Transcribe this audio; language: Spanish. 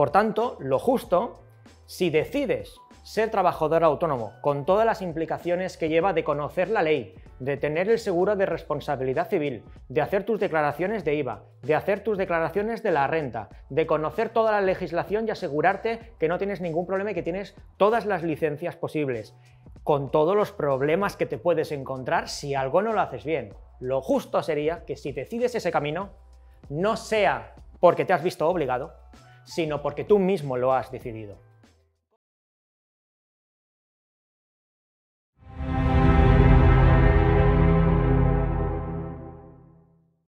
Por tanto, lo justo, si decides ser trabajador autónomo, con todas las implicaciones que lleva de conocer la ley, de tener el seguro de responsabilidad civil, de hacer tus declaraciones de IVA, de hacer tus declaraciones de la renta, de conocer toda la legislación y asegurarte que no tienes ningún problema y que tienes todas las licencias posibles, con todos los problemas que te puedes encontrar si algo no lo haces bien. Lo justo sería que si decides ese camino, no sea porque te has visto obligado, sino porque tú mismo lo has decidido.